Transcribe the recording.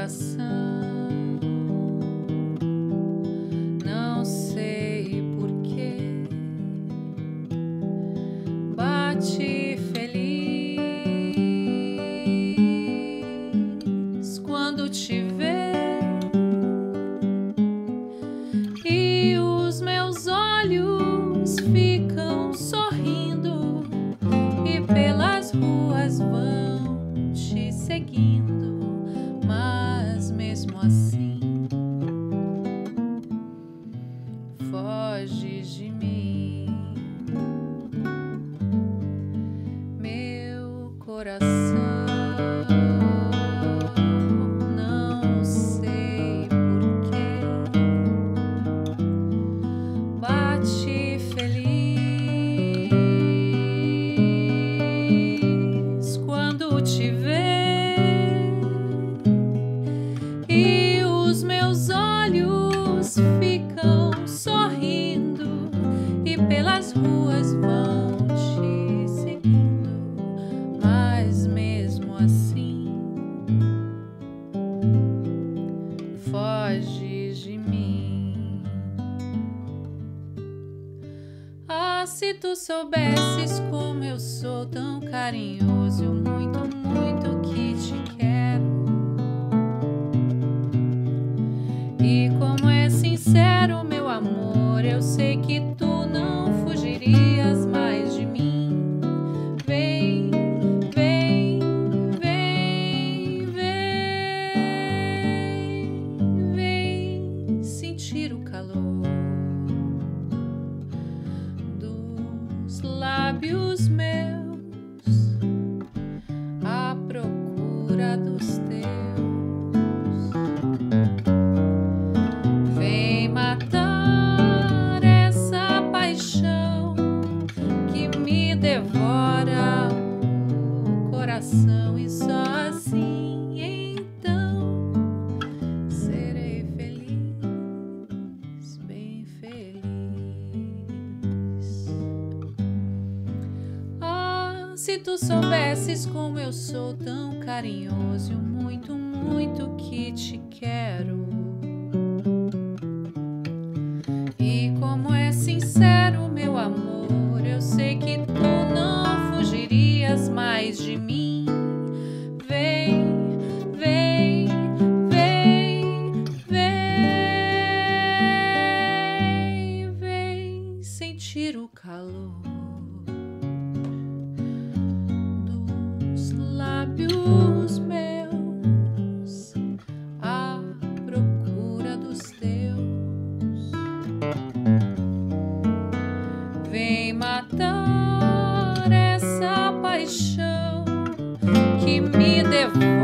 coração. Não sei porquê. Bate feliz quando te ver e os meus olhos ficam sorrindo e pelas ruas vão te seguindo assim foge de mim. Meu coração bate pelas ruas vão te seguindo, mas mesmo assim foge de mim. Ah, se tu soubesses como eu sou tão carinhoso, muito, muito que te quero. E como é sincero meu amor, eu sei que tu fugirias mais de mim. Vem, vem, vem, vem, vem sentir o calor dos lábios meus à procura dos teus. Se tu soubesses como eu sou tão carinhoso, muito, muito que te quero. E como é sincero meu amor, eu sei que tu não fugirias mais de mim. Vem, vem, vem, vem, vem sentir o calor vem matar essa paixão que me devolve.